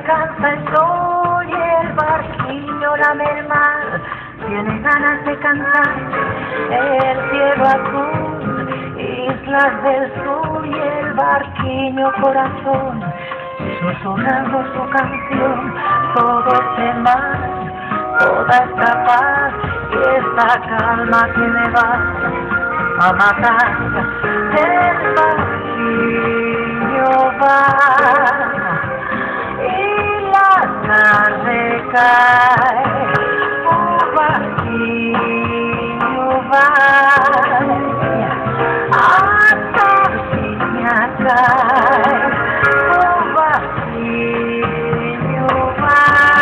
canta el sol y el barquillo lame el mar. Tiene ganas de cantar el cielo azul, islas del sur y el barquillo corazón. sonando su canción, todo este mar, toda esta paz y esta calma que me va a matar. cai, o barquinho vai, a sozinha cai, o barquinho vai.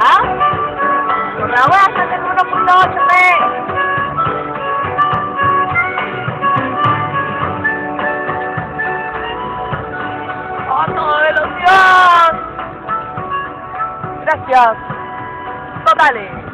Ah, não é essa segunda por noite, bem. gracias. Totales.